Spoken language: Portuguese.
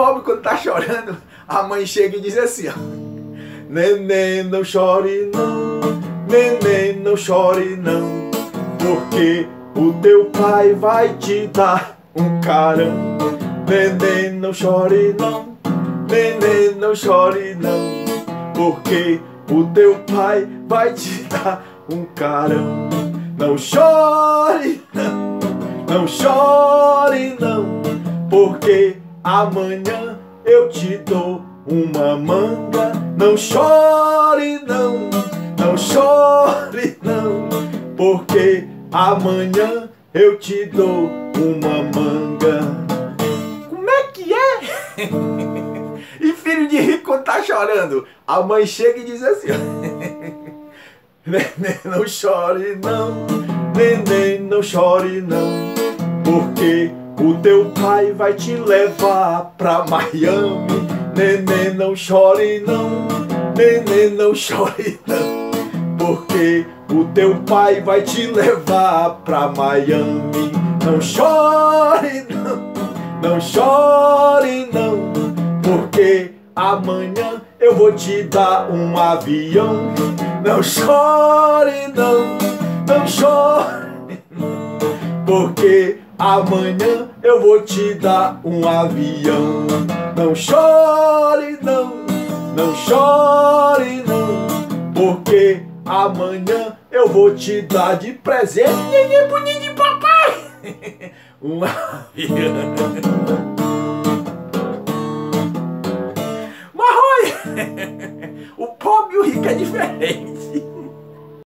pobre quando tá chorando, a mãe chega e diz assim, ó. Neném, não chore não, neném, não chore não, porque o teu pai vai te dar um carão. Neném, não chore não, neném, não chore não, porque o teu pai vai te dar um carão. Não chore não, não chore não, porque amanhã eu te dou uma manga. Não chore não, não chore não, porque amanhã eu te dou uma manga. Como é que é? e filho de rico tá chorando, a mãe chega e diz assim: Neném, não chore não, neném, não chore não, porque o teu pai vai te levar pra Miami. Neném, não chore não, neném, não chore não, porque o teu pai vai te levar pra Miami. Não chore não, não chore não, porque amanhã eu vou te dar um avião. Não chore não porque amanhã eu vou te dar um avião. Não chore não, não chore não, porque amanhã eu vou te dar de presente, neném bonito de papai, um avião. Olha, o pobre e o rico é diferente.